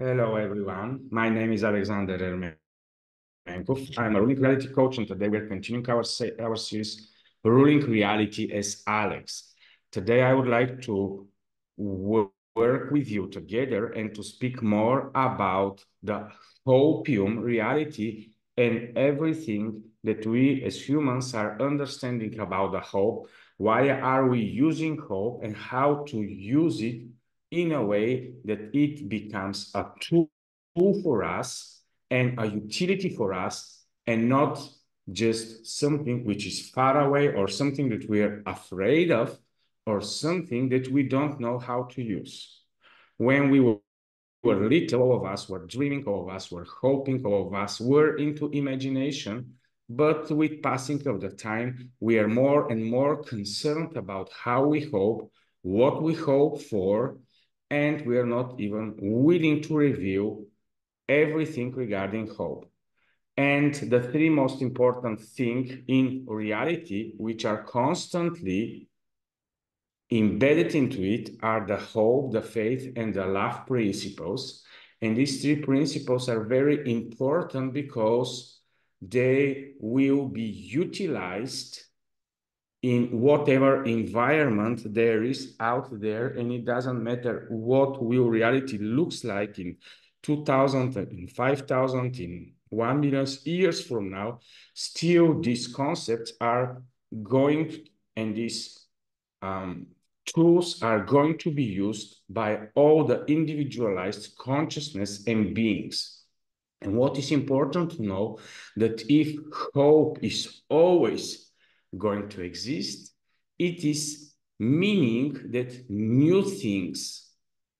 Hello, everyone. My name is Alexander Ermenkov. I'm a ruling reality coach, and today we're continuing our, our series, Ruling Reality as Alex. Today, I would like to work with you together and to speak more about the hopium reality and everything that we as humans are understanding about the hope. Why are we using hope and how to use it in a way that it becomes a tool for us and a utility for us and not just something which is far away or something that we are afraid of or something that we don't know how to use. When we were, were little, all of us were dreaming, all of us were hoping, all of us were into imagination. But with passing of the time, we are more and more concerned about how we hope, what we hope for, and we are not even willing to reveal everything regarding hope. And the three most important things in reality, which are constantly embedded into it, are the hope, the faith, and the love principles. And these three principles are very important because they will be utilized in whatever environment there is out there and it doesn't matter what will reality looks like in 2000 in 5000 in 1 million years from now still these concepts are going and these um, tools are going to be used by all the individualized consciousness and beings. And what is important to know that if hope is always going to exist. It is meaning that new things,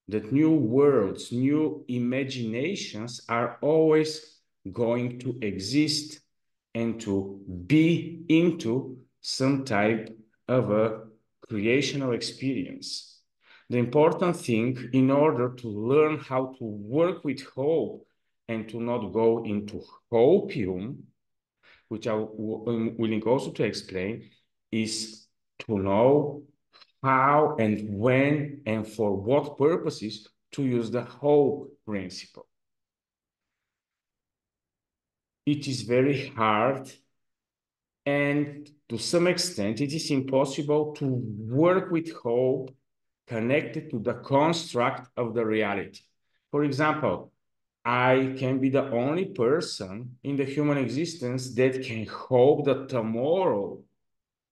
that new worlds, new imaginations are always going to exist and to be into some type of a creational experience. The important thing in order to learn how to work with hope and to not go into hopium which I am willing also to explain, is to know how and when and for what purposes to use the hope principle. It is very hard and to some extent it is impossible to work with hope connected to the construct of the reality. For example, I can be the only person in the human existence that can hope that tomorrow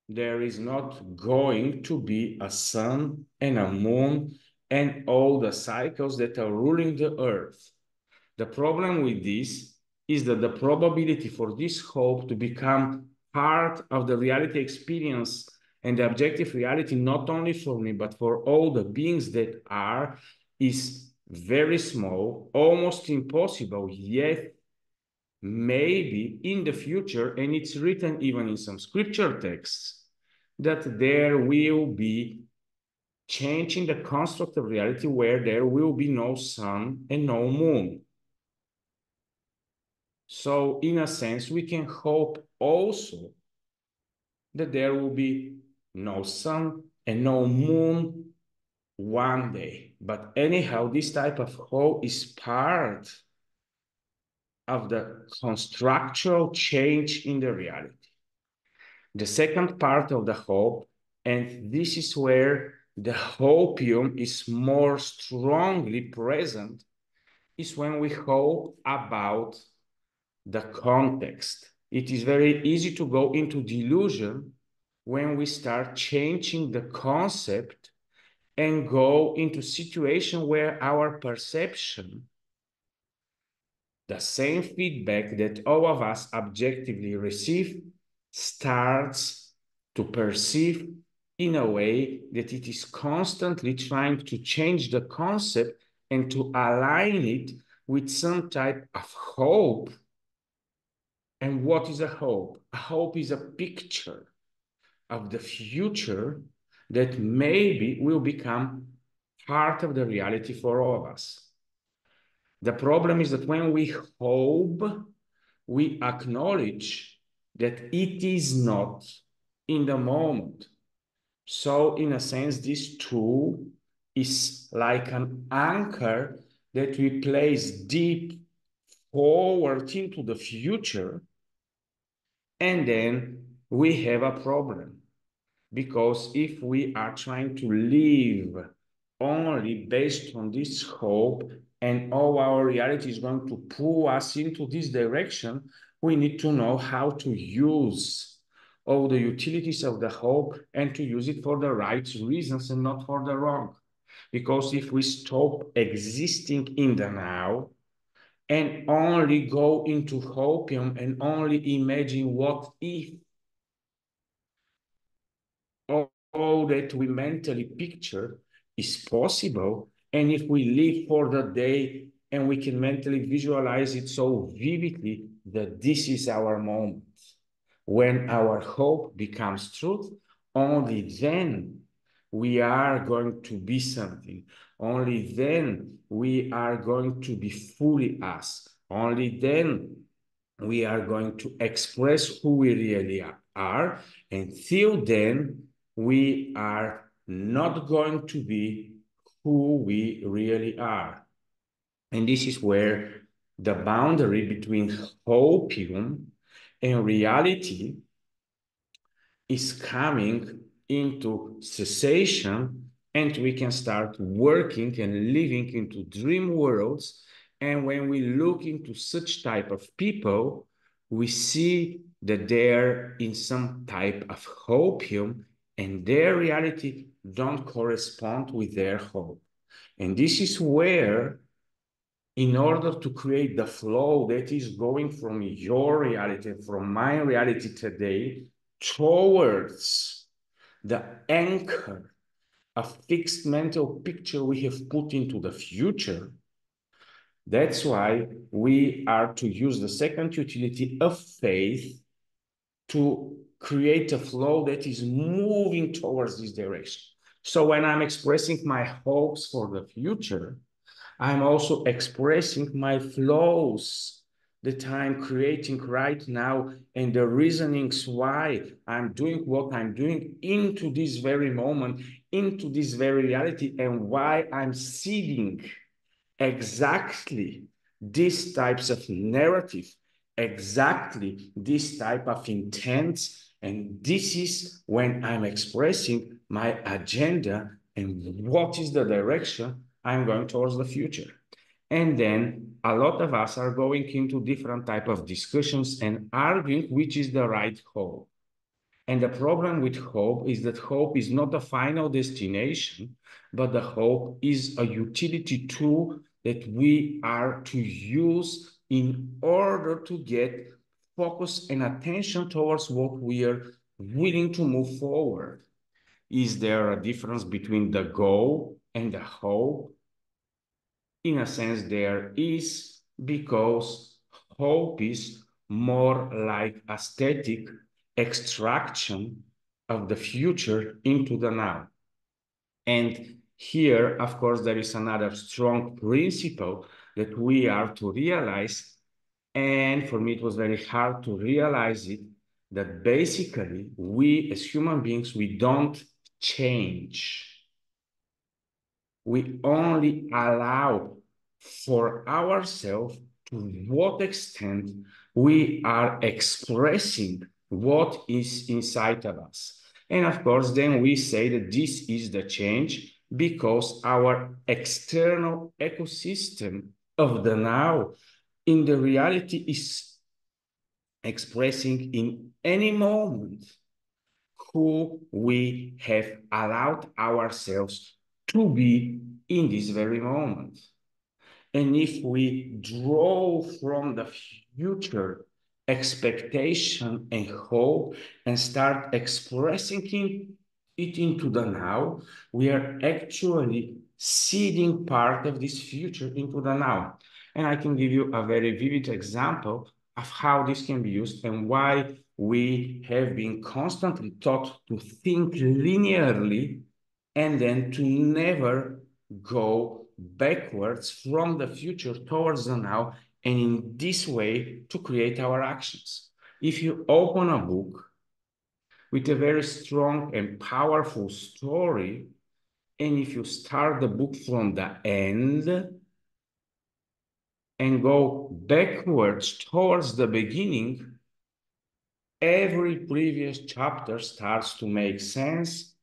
there is not going to be a sun and a moon and all the cycles that are ruling the earth. The problem with this is that the probability for this hope to become part of the reality experience and the objective reality, not only for me, but for all the beings that are, is very small, almost impossible, yet maybe in the future, and it's written even in some scripture texts, that there will be change in the construct of reality where there will be no sun and no moon. So in a sense, we can hope also that there will be no sun and no moon one day. But anyhow, this type of hope is part of the structural change in the reality. The second part of the hope, and this is where the hopium is more strongly present, is when we hope about the context. It is very easy to go into delusion when we start changing the concept and go into situation where our perception, the same feedback that all of us objectively receive, starts to perceive in a way that it is constantly trying to change the concept and to align it with some type of hope. And what is a hope? A hope is a picture of the future that maybe will become part of the reality for all of us. The problem is that when we hope, we acknowledge that it is not in the moment. So, in a sense, this tool is like an anchor that we place deep forward into the future, and then we have a problem. Because if we are trying to live only based on this hope and all our reality is going to pull us into this direction, we need to know how to use all the utilities of the hope and to use it for the right reasons and not for the wrong. Because if we stop existing in the now and only go into hopium and only imagine what if all, that we mentally picture is possible, and if we live for the day and we can mentally visualize it so vividly that this is our moment, when our hope becomes truth, only then we are going to be something. Only then we are going to be fully us. Only then we are going to express who we really are. Until then, we are not going to be who we really are. And this is where the boundary between hopium and reality is coming into cessation and we can start working and living into dream worlds and when we look into such type of people we see that they're in some type of hopium and their reality don't correspond with their hope and this is where in order to create the flow that is going from your reality from my reality today towards the anchor, a fixed mental picture we have put into the future. That's why we are to use the second utility of faith to create a flow that is moving towards this direction. So when I'm expressing my hopes for the future, I'm also expressing my flows that I'm creating right now and the reasonings why I'm doing what I'm doing into this very moment, into this very reality, and why I'm seeding exactly these types of narrative, exactly this type of intent. And this is when I'm expressing my agenda and what is the direction I'm going towards the future. And then a lot of us are going into different type of discussions and arguing which is the right hope. And the problem with hope is that hope is not a final destination, but the hope is a utility tool that we are to use in order to get focus and attention towards what we are willing to move forward. Is there a difference between the goal and the hope? in a sense there is because hope is more like aesthetic extraction of the future into the now. And here, of course, there is another strong principle that we are to realize. And for me, it was very hard to realize it, that basically we as human beings, we don't change we only allow for ourselves to what extent we are expressing what is inside of us. And of course, then we say that this is the change because our external ecosystem of the now in the reality is expressing in any moment who we have allowed ourselves to be in this very moment. And if we draw from the future expectation and hope and start expressing it into the now, we are actually seeding part of this future into the now. And I can give you a very vivid example of how this can be used and why we have been constantly taught to think linearly and then to never go backwards from the future towards the now, and in this way to create our actions. If you open a book with a very strong and powerful story, and if you start the book from the end, and go backwards towards the beginning, every previous chapter starts to make sense.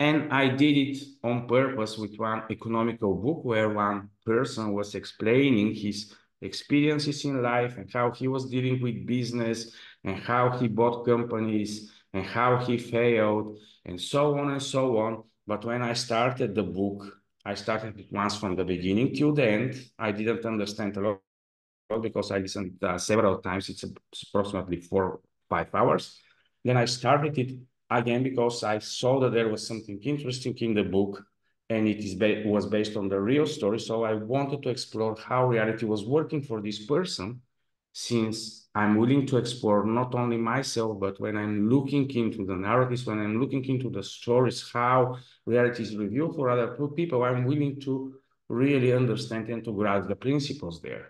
And I did it on purpose with one economical book where one person was explaining his experiences in life and how he was dealing with business and how he bought companies and how he failed and so on and so on. But when I started the book, I started it once from the beginning till the end. I didn't understand a lot because I listened uh, several times. It's approximately four, five hours. Then I started it again because I saw that there was something interesting in the book and it is ba was based on the real story. So I wanted to explore how reality was working for this person since I'm willing to explore not only myself, but when I'm looking into the narratives, when I'm looking into the stories, how reality is revealed for other people, I'm willing to really understand and to grasp the principles there.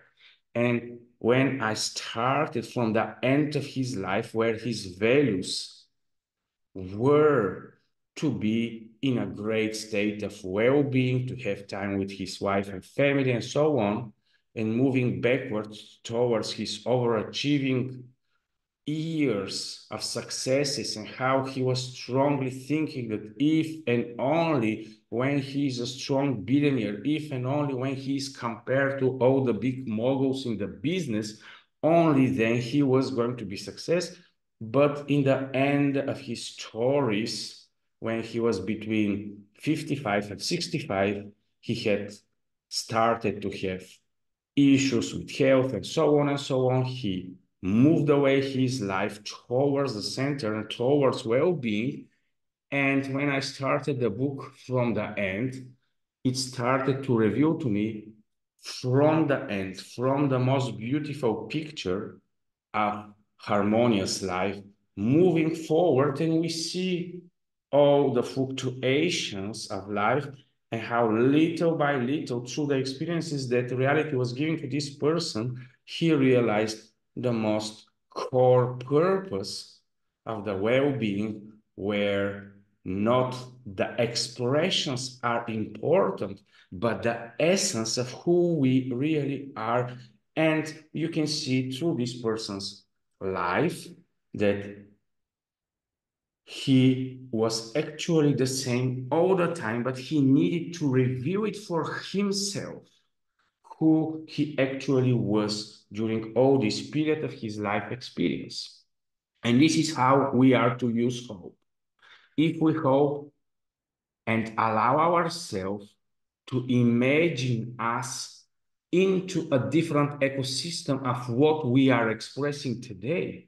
And when I started from the end of his life, where his values were to be in a great state of well-being, to have time with his wife and family and so on, and moving backwards towards his overachieving years of successes and how he was strongly thinking that if and only when he is a strong billionaire, if and only when he is compared to all the big moguls in the business, only then he was going to be success. But in the end of his stories, when he was between 55 and 65, he had started to have issues with health and so on and so on. He moved away his life towards the center and towards well-being. And when I started the book from the end, it started to reveal to me from the end, from the most beautiful picture of harmonious life, moving forward, and we see all the fluctuations of life and how little by little, through the experiences that reality was giving to this person, he realized the most core purpose of the well-being where not the expressions are important, but the essence of who we really are. And you can see through this person's life that he was actually the same all the time, but he needed to reveal it for himself, who he actually was during all this period of his life experience. And this is how we are to use hope. If we hope and allow ourselves to imagine us into a different ecosystem of what we are expressing today,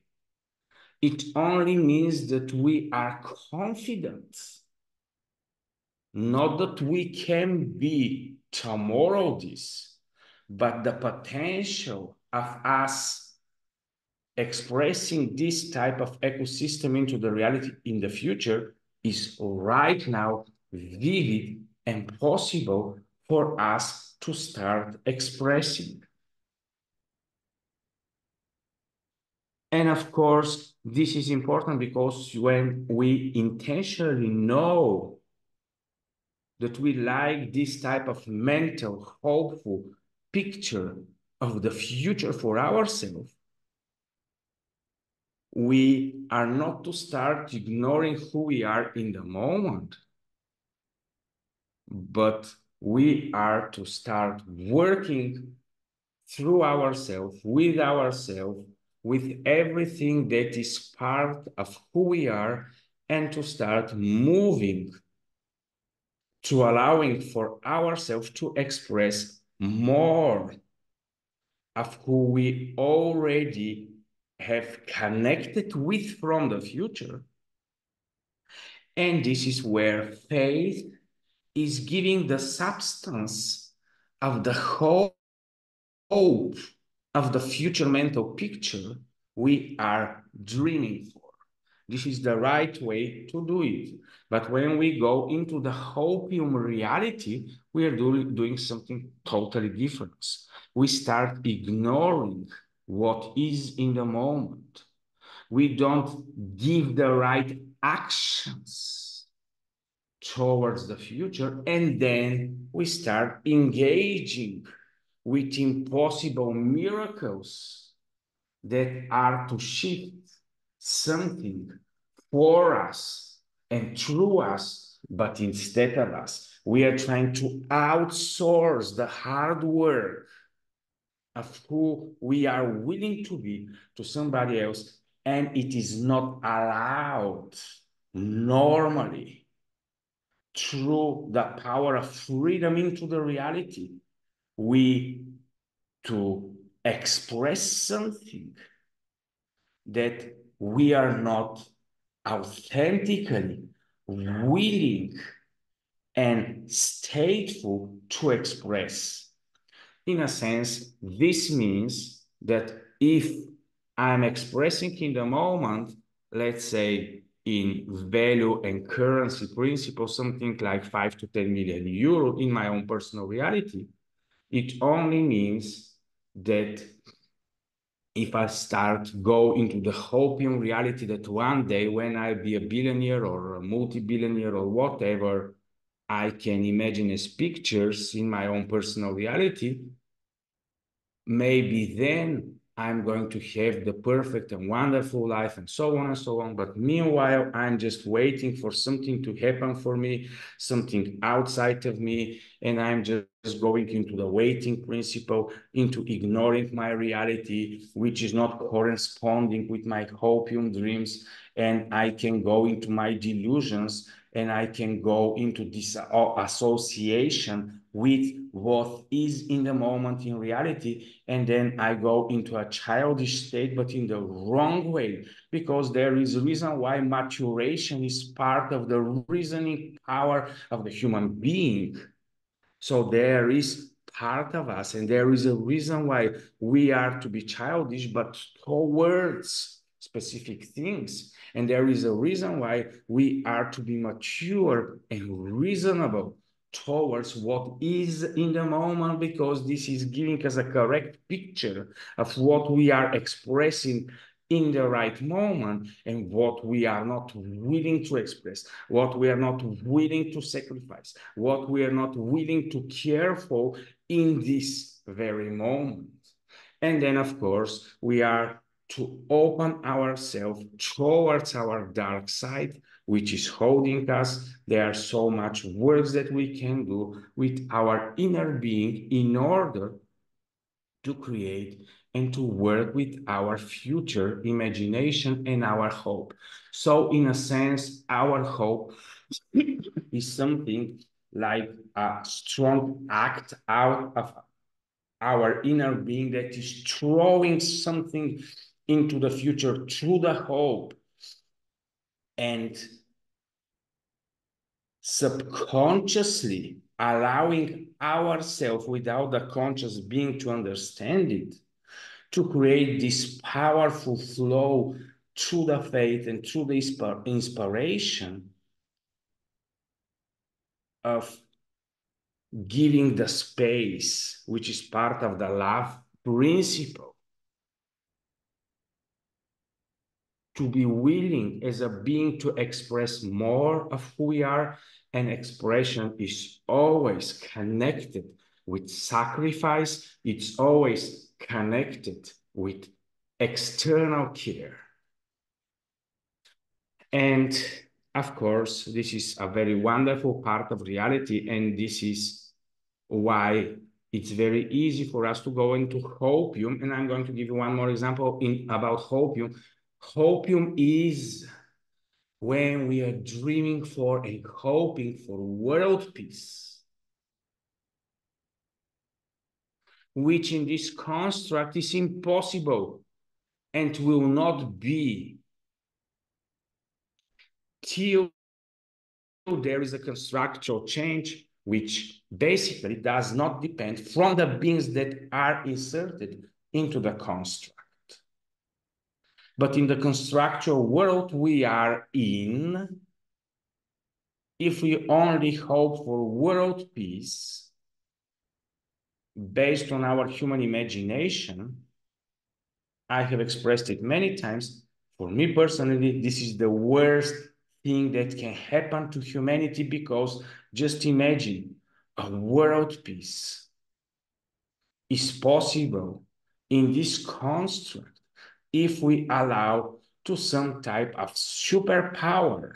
it only means that we are confident, not that we can be tomorrow this, but the potential of us expressing this type of ecosystem into the reality in the future is right now vivid and possible for us to start expressing. And of course, this is important because when we intentionally know that we like this type of mental, hopeful picture of the future for ourselves, we are not to start ignoring who we are in the moment, but we are to start working through ourselves, with ourselves, with everything that is part of who we are and to start moving to allowing for ourselves to express more of who we already have connected with from the future. And this is where faith is giving the substance of the whole hope of the future mental picture we are dreaming for. This is the right way to do it. But when we go into the hopium reality, we are do doing something totally different. We start ignoring what is in the moment. We don't give the right actions towards the future, and then we start engaging with impossible miracles that are to shift something for us and through us, but instead of us. We are trying to outsource the hard work of who we are willing to be to somebody else, and it is not allowed normally through the power of freedom into the reality. We to express something that we are not authentically willing and stateful to express. In a sense, this means that if I'm expressing in the moment, let's say in value and currency principle, something like five to 10 million euro in my own personal reality, it only means that if I start go into the hopium reality that one day when I'll be a billionaire or a multi-billionaire or whatever, I can imagine as pictures in my own personal reality, maybe then I'm going to have the perfect and wonderful life and so on and so on. But meanwhile, I'm just waiting for something to happen for me, something outside of me. And I'm just going into the waiting principle, into ignoring my reality, which is not corresponding with my hopium dreams. And I can go into my delusions and I can go into this association with what is in the moment in reality. And then I go into a childish state, but in the wrong way, because there is a reason why maturation is part of the reasoning power of the human being. So there is part of us, and there is a reason why we are to be childish, but towards specific things. And there is a reason why we are to be mature and reasonable towards what is in the moment because this is giving us a correct picture of what we are expressing in the right moment and what we are not willing to express, what we are not willing to sacrifice, what we are not willing to care for in this very moment. And then, of course, we are to open ourselves towards our dark side which is holding us. There are so much works that we can do with our inner being in order to create and to work with our future imagination and our hope. So in a sense, our hope is something like a strong act out of our inner being that is throwing something into the future through the hope and subconsciously allowing ourselves without the conscious being to understand it to create this powerful flow through the faith and through the inspiration of giving the space, which is part of the love principle to be willing as a being to express more of who we are. And expression is always connected with sacrifice, it's always connected with external care. And of course, this is a very wonderful part of reality, and this is why it's very easy for us to go into hopium. And I'm going to give you one more example in about hopium Hopium is when we are dreaming for and hoping for world peace, which in this construct is impossible and will not be till there is a constructural change which basically does not depend from the beings that are inserted into the construct. But in the constructual world we are in, if we only hope for world peace based on our human imagination, I have expressed it many times. For me personally, this is the worst thing that can happen to humanity because just imagine a world peace is possible in this construct if we allow to some type of superpower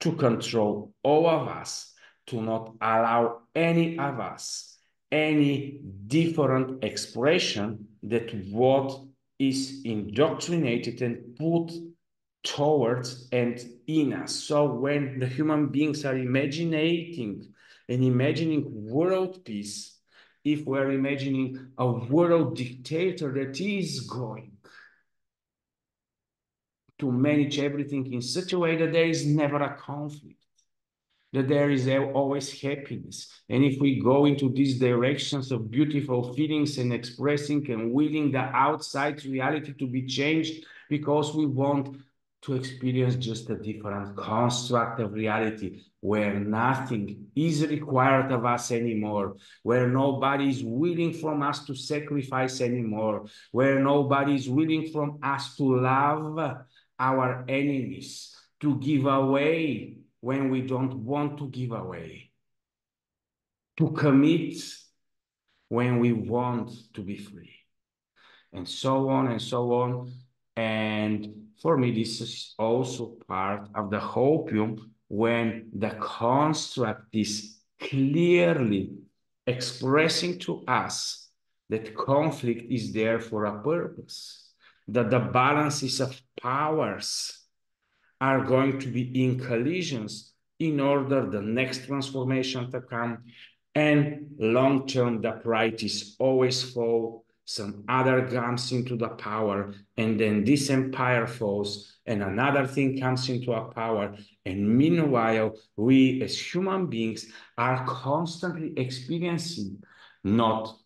to control all of us, to not allow any of us any different expression that what is indoctrinated and put towards and in us. So when the human beings are imagining and imagining world peace, if we're imagining a world dictator that is going to manage everything in such a way that there is never a conflict, that there is always happiness. And if we go into these directions of beautiful feelings and expressing and willing the outside reality to be changed because we want to experience just a different construct of reality where nothing is required of us anymore, where nobody is willing from us to sacrifice anymore, where nobody is willing from us to love our enemies, to give away when we don't want to give away, to commit when we want to be free, and so on and so on. And for me, this is also part of the hopium when the construct is clearly expressing to us that conflict is there for a purpose, that the balances of powers are going to be in collisions in order the next transformation to come. And long term, the priorities always fall. Some other comes into the power, and then this empire falls, and another thing comes into a power. And meanwhile, we as human beings are constantly experiencing not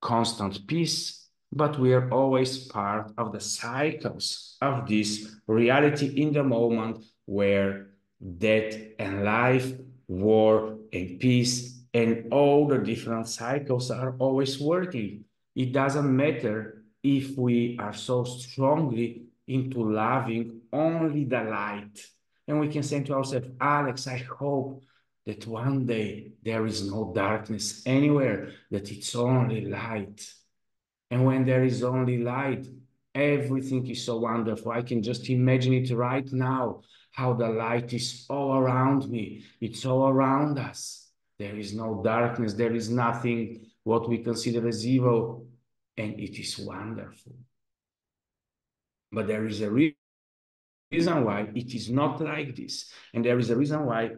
constant peace, but we are always part of the cycles of this reality in the moment where death and life, war and peace, and all the different cycles are always working. It doesn't matter if we are so strongly into loving only the light. And we can say to ourselves, Alex, I hope that one day there is no darkness anywhere, that it's only light. And when there is only light, everything is so wonderful. I can just imagine it right now, how the light is all around me. It's all around us. There is no darkness. There is nothing what we consider as evil. And it is wonderful. But there is a reason why it is not like this. And there is a reason why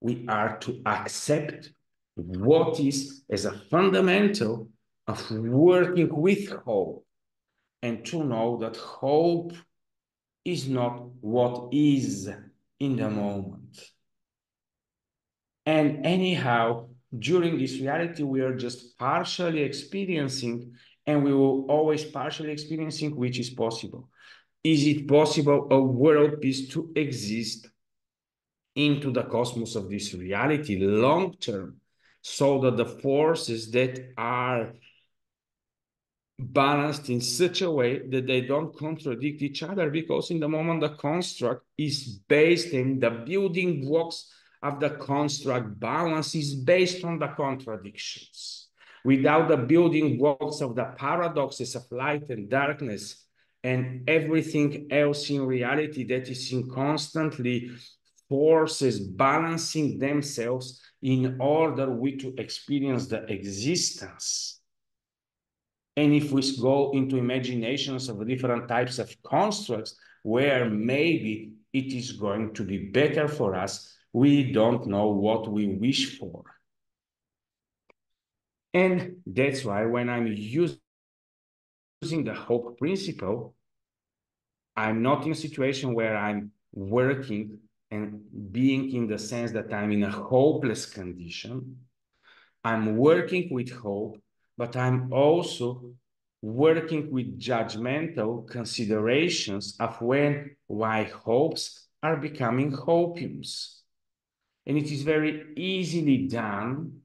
we are to accept what is as a fundamental of working with hope and to know that hope is not what is in the moment. And anyhow, during this reality, we are just partially experiencing, and we will always partially experiencing which is possible. Is it possible a world peace to exist into the cosmos of this reality long term so that the forces that are balanced in such a way that they don't contradict each other because in the moment the construct is based in the building blocks of the construct balance is based on the contradictions. Without the building blocks of the paradoxes of light and darkness and everything else in reality that is in constantly forces balancing themselves in order we to experience the existence. And if we go into imaginations of different types of constructs where maybe it is going to be better for us, we don't know what we wish for. And that's why when I'm using the hope principle, I'm not in a situation where I'm working and being in the sense that I'm in a hopeless condition. I'm working with hope but I'm also working with judgmental considerations of when why hopes are becoming hopiums. And it is very easily done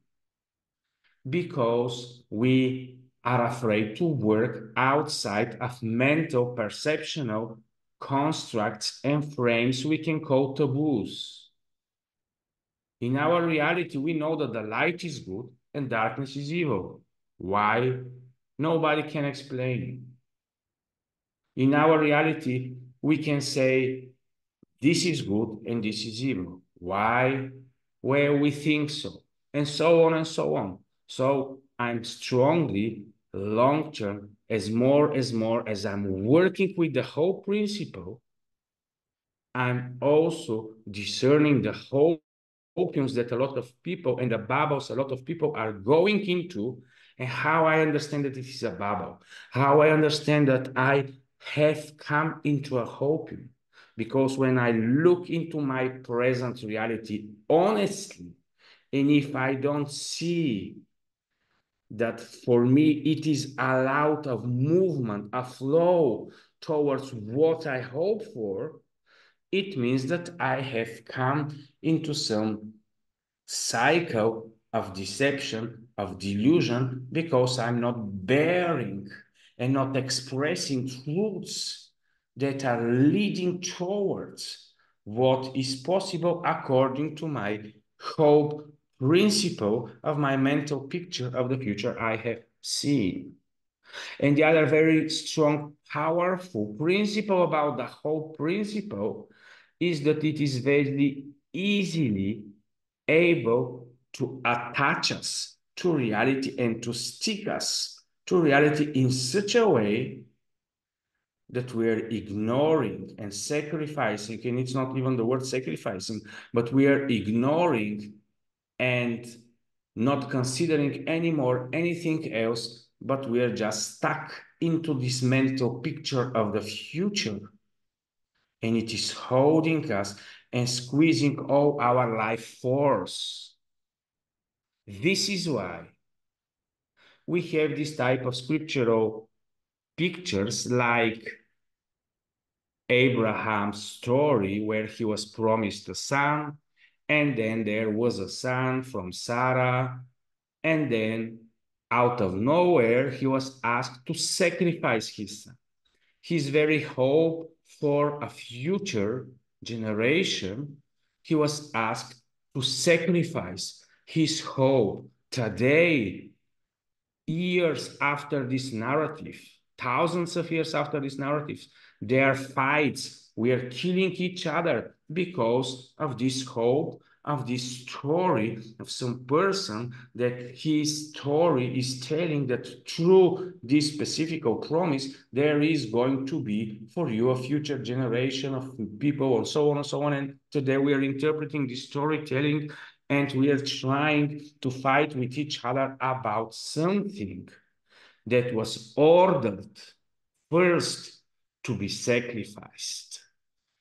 because we are afraid to work outside of mental perceptional constructs and frames we can call taboos. In our reality, we know that the light is good, and darkness is evil. Why? Nobody can explain. In our reality, we can say this is good and this is evil. Why? Well, we think so, and so on and so on. So I'm strongly long term as more as more as I'm working with the whole principle, I'm also discerning the whole opiums that a lot of people and the bubbles a lot of people are going into and how I understand that it is a bubble, how I understand that I have come into a hopium. Because when I look into my present reality honestly, and if I don't see that for me it is a lot of movement, a flow towards what I hope for, it means that I have come into some cycle of deception, of delusion, because I'm not bearing and not expressing truths that are leading towards what is possible according to my hope principle of my mental picture of the future I have seen. And the other very strong, powerful principle about the hope principle is that it is very easily able to attach us to reality and to stick us to reality in such a way that we're ignoring and sacrificing, and it's not even the word sacrificing, but we are ignoring and not considering anymore anything else, but we are just stuck into this mental picture of the future. And it is holding us and squeezing all our life force. This is why we have this type of scriptural pictures like Abraham's story where he was promised a son and then there was a son from Sarah and then out of nowhere he was asked to sacrifice his son. His very hope for a future generation, he was asked to sacrifice his hope today, years after this narrative, thousands of years after these narratives. There are fights. We are killing each other because of this hope of this story of some person that his story is telling that through this specific promise, there is going to be for you a future generation of people and so on and so on. And today we are interpreting this storytelling and we are trying to fight with each other about something that was ordered first to be sacrificed.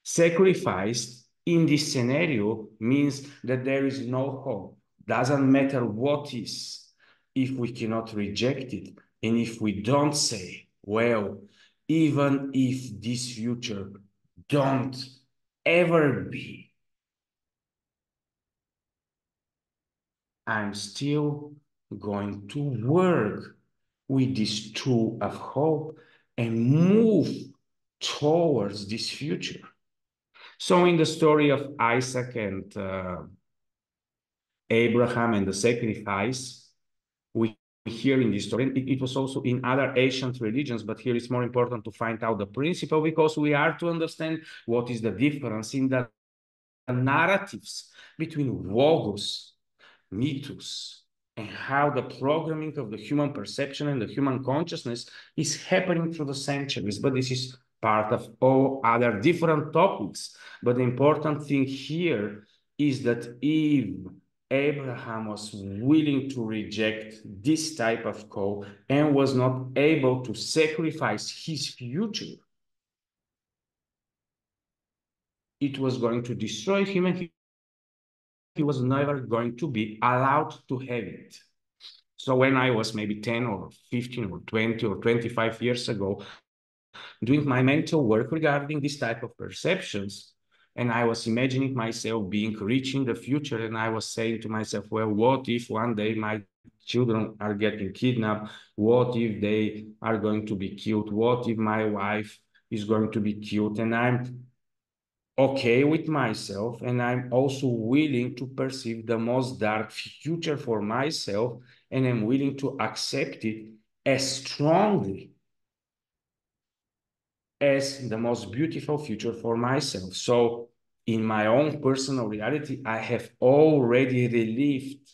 Sacrificed in this scenario means that there is no hope. Doesn't matter what is, if we cannot reject it, and if we don't say, well, even if this future don't ever be, I'm still going to work with this tool of hope and move towards this future. So in the story of Isaac and uh, Abraham and the sacrifice, we hear in this story, it, it was also in other ancient religions, but here it's more important to find out the principle because we are to understand what is the difference in the narratives between logos, mythos, and how the programming of the human perception and the human consciousness is happening through the centuries. But this is part of all other different topics. But the important thing here is that if Abraham was willing to reject this type of call and was not able to sacrifice his future, it was going to destroy him and he was never going to be allowed to have it. So when I was maybe 10 or 15 or 20 or 25 years ago, doing my mental work regarding this type of perceptions. And I was imagining myself being rich in the future. And I was saying to myself, well, what if one day my children are getting kidnapped? What if they are going to be killed? What if my wife is going to be killed? And I'm okay with myself and I'm also willing to perceive the most dark future for myself and I'm willing to accept it as strongly as the most beautiful future for myself. So in my own personal reality, I have already relieved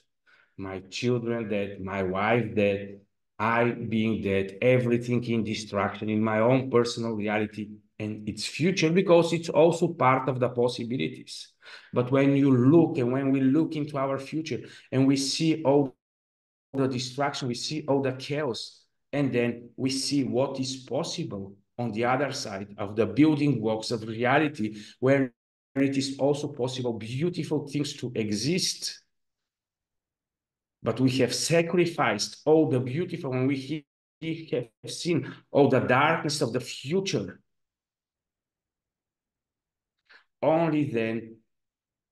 my children that my wife that I being dead, everything in destruction in my own personal reality and its future because it's also part of the possibilities. But when you look and when we look into our future and we see all the destruction, we see all the chaos, and then we see what is possible on the other side of the building blocks of reality, where it is also possible beautiful things to exist. But we have sacrificed all the beautiful and we have seen all the darkness of the future only then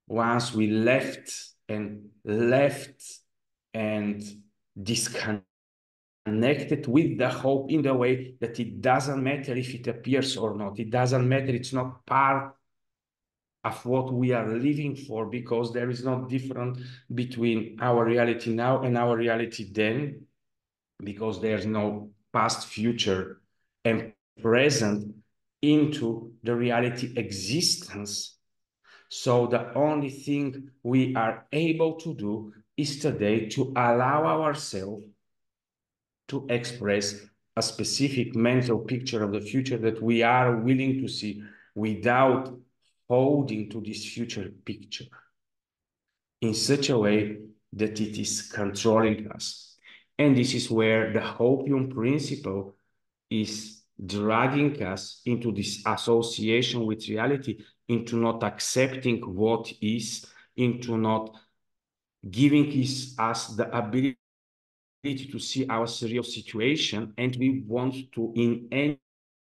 once we left and left and disconnected with the hope in the way that it doesn't matter if it appears or not. It doesn't matter. It's not part of what we are living for because there is no difference between our reality now and our reality then because there's no past, future, and present into the reality existence. So the only thing we are able to do is today to allow ourselves to express a specific mental picture of the future that we are willing to see without holding to this future picture in such a way that it is controlling us. And this is where the hopium principle is dragging us into this association with reality, into not accepting what is, into not giving us the ability to see our real situation. And we want to, in any,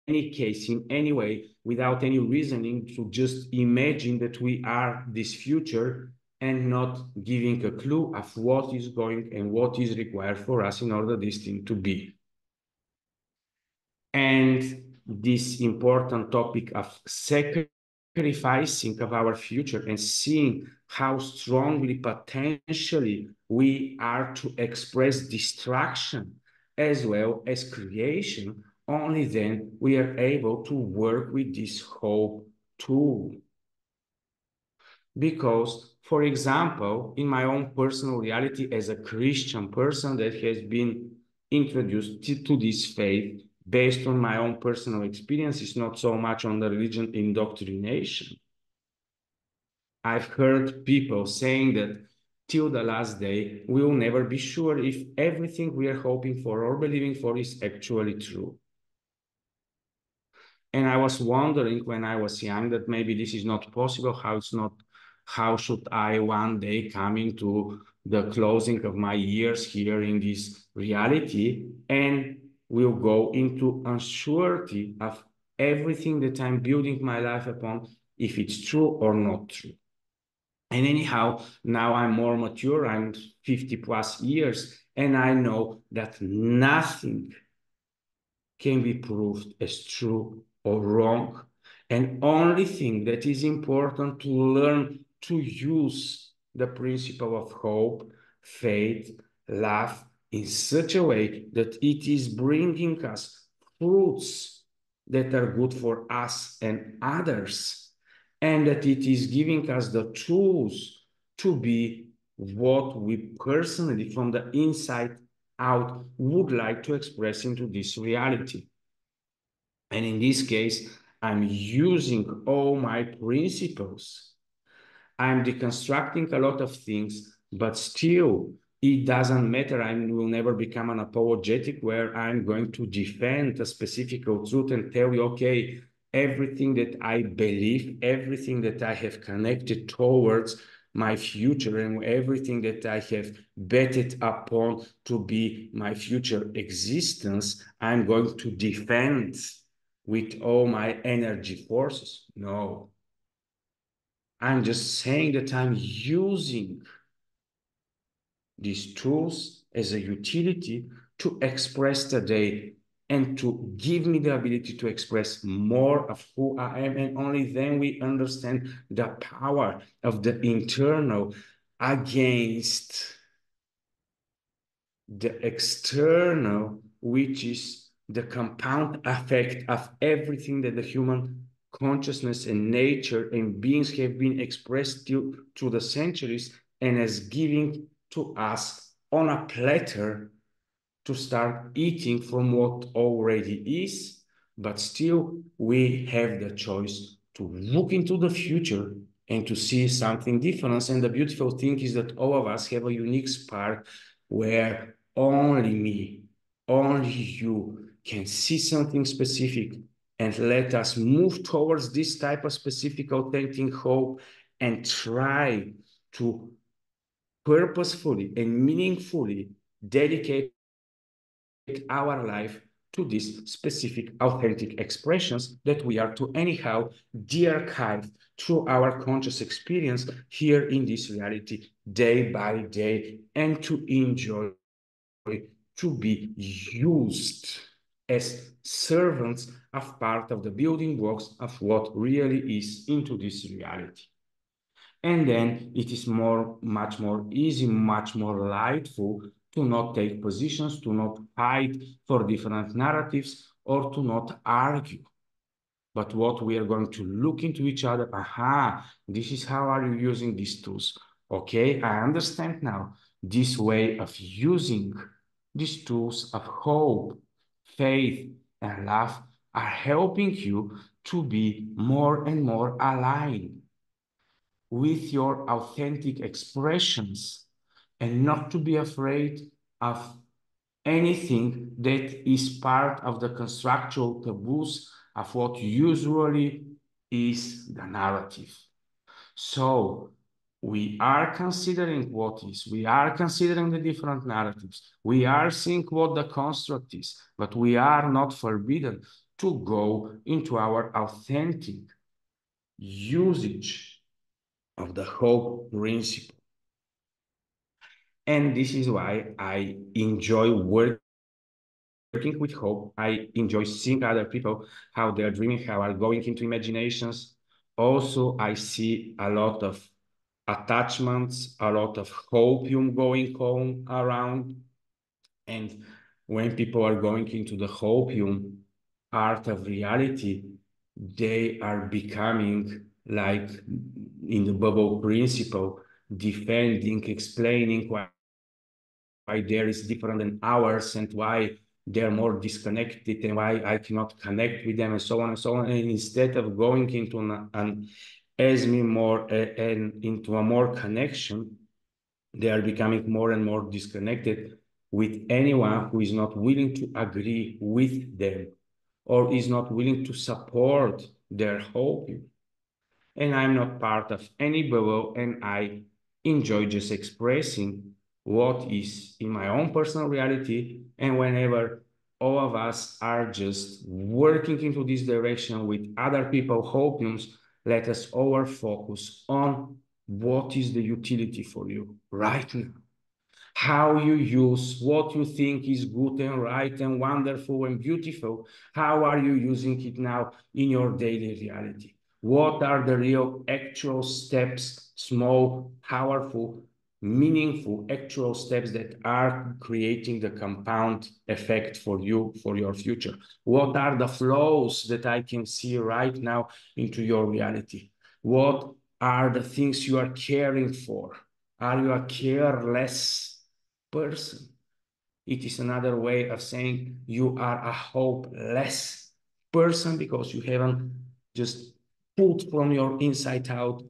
any case, in any way, without any reasoning, to just imagine that we are this future and not giving a clue of what is going and what is required for us in order this thing to be and this important topic of sacrificing of our future and seeing how strongly potentially we are to express destruction as well as creation, only then we are able to work with this whole tool. Because, for example, in my own personal reality as a Christian person that has been introduced to this faith, based on my own personal experiences, not so much on the religion indoctrination. I've heard people saying that till the last day, we will never be sure if everything we are hoping for or believing for is actually true. And I was wondering when I was young that maybe this is not possible, how it's not, how should I one day come into the closing of my years here in this reality and will go into uncertainty of everything that I'm building my life upon, if it's true or not true. And anyhow, now I'm more mature, I'm 50 plus years, and I know that nothing can be proved as true or wrong. And only thing that is important to learn to use the principle of hope, faith, love, in such a way that it is bringing us fruits that are good for us and others, and that it is giving us the tools to be what we personally, from the inside out, would like to express into this reality. And in this case, I'm using all my principles. I'm deconstructing a lot of things, but still it doesn't matter. I will never become an apologetic where I'm going to defend a specific truth and tell you, okay, everything that I believe, everything that I have connected towards my future and everything that I have betted upon to be my future existence, I'm going to defend with all my energy forces. No. I'm just saying that I'm using these tools as a utility to express today and to give me the ability to express more of who I am. And only then we understand the power of the internal against the external, which is the compound effect of everything that the human consciousness and nature and beings have been expressed through the centuries and as giving to us on a platter to start eating from what already is, but still we have the choice to look into the future and to see something different. And the beautiful thing is that all of us have a unique spark where only me, only you can see something specific and let us move towards this type of specific authentic hope and try to purposefully and meaningfully dedicate our life to these specific authentic expressions that we are to anyhow de-archive through our conscious experience here in this reality day by day and to enjoy to be used as servants of part of the building blocks of what really is into this reality. And then it is more, much more easy, much more lightful to not take positions, to not fight for different narratives, or to not argue. But what we are going to look into each other, aha, this is how are you using these tools. Okay, I understand now this way of using these tools of hope, faith, and love are helping you to be more and more aligned with your authentic expressions and not to be afraid of anything that is part of the constructual taboos of what usually is the narrative. So we are considering what is, we are considering the different narratives, we are seeing what the construct is, but we are not forbidden to go into our authentic usage of the hope principle. And this is why I enjoy working with hope. I enjoy seeing other people, how they're dreaming, how are going into imaginations. Also, I see a lot of attachments, a lot of hopium going on around. And when people are going into the hopium part of reality, they are becoming like in the bubble principle, defending, explaining why, why there is different than ours and why they're more disconnected and why I cannot connect with them and so on and so on. And instead of going into an, an as me more uh, and into a more connection, they are becoming more and more disconnected with anyone who is not willing to agree with them or is not willing to support their hope. And I'm not part of any bubble and I enjoy just expressing what is in my own personal reality. And whenever all of us are just working into this direction with other people, hopiums, let us over focus on what is the utility for you right now. How you use what you think is good and right and wonderful and beautiful. How are you using it now in your daily reality? What are the real actual steps, small, powerful, meaningful actual steps that are creating the compound effect for you for your future? What are the flows that i can see right now into your reality? What are the things you are caring for? Are you a careless person? It is another way of saying you are a hopeless person because you haven't just put from your inside out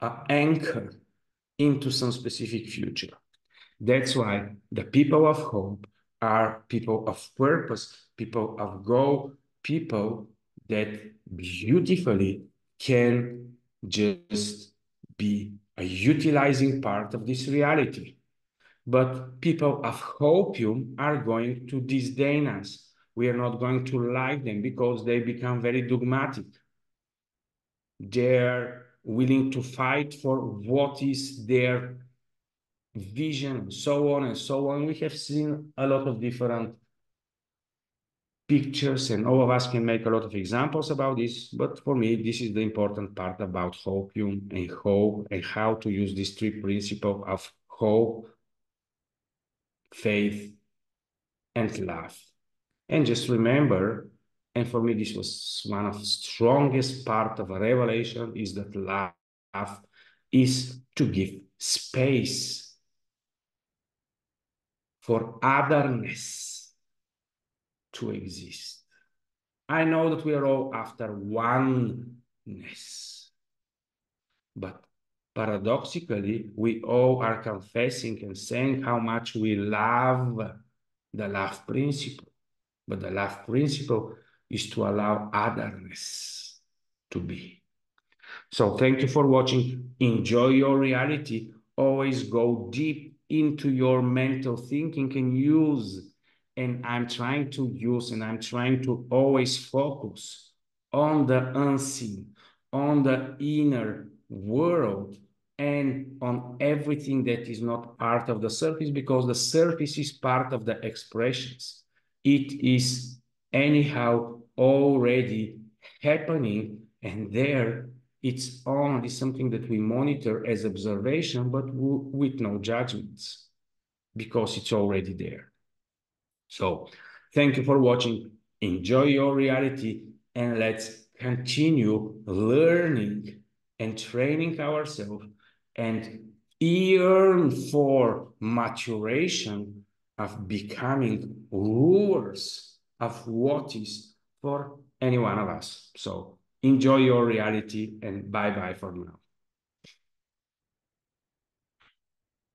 an anchor into some specific future. That's why the people of hope are people of purpose, people of goal, people that beautifully can just be a utilizing part of this reality. But people of hopium are going to disdain us. We are not going to like them because they become very dogmatic. They're willing to fight for what is their vision, so on and so on. We have seen a lot of different pictures and all of us can make a lot of examples about this. But for me, this is the important part about hopium and hope and how to use these three principles of hope, faith, and love. And just remember, and for me, this was one of the strongest part of a revelation is that love is to give space for otherness to exist. I know that we are all after oneness, but paradoxically, we all are confessing and saying how much we love the love principle. But the love principle is to allow otherness to be. So thank you for watching. Enjoy your reality. Always go deep into your mental thinking and use. And I'm trying to use and I'm trying to always focus on the unseen, on the inner world and on everything that is not part of the surface because the surface is part of the expressions. It is anyhow already happening and there it's only something that we monitor as observation, but with no judgments because it's already there. So thank you for watching. Enjoy your reality and let's continue learning and training ourselves and yearn for maturation of becoming rulers of what is for any one of us. So enjoy your reality and bye bye for now.